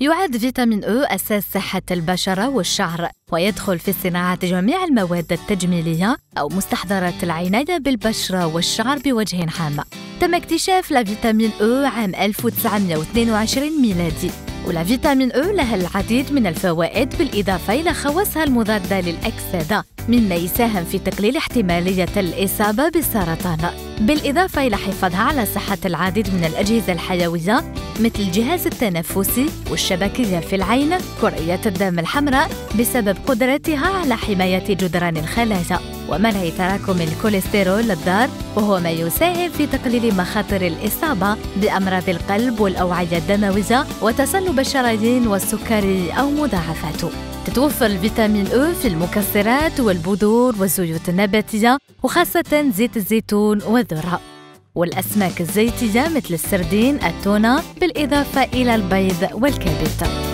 يعد فيتامين أو أساس صحة البشرة والشعر ويدخل في صناعة جميع المواد التجميلية أو مستحضرات العناية بالبشرة والشعر بوجه عام. تم اكتشاف الفيتامين أو عام 1922 ميلادي والفيتامين أو لها العديد من الفوائد بالإضافة إلى خواصها المضادة للأكسدة مما يساهم في تقليل احتمالية الإصابة بالسرطان. بالإضافة إلى حفاظها على صحة العديد من الأجهزة الحيوية مثل الجهاز التنفسي والشبكية في العين كريات الدم الحمراء بسبب قدرتها على حماية جدران الخلايا ومنع تراكم الكوليسترول الضار وهو ما يساهم في تقليل مخاطر الإصابة بأمراض القلب والأوعية الدموية وتصلب الشرايين والسكري أو مضاعفاته. تتوفر الفيتامين E في المكسرات والبذور والزيوت النباتية وخاصة زيت الزيتون والذرة. والأسماك الزيتية مثل السردين التونة بالإضافة إلى البيض والكبد.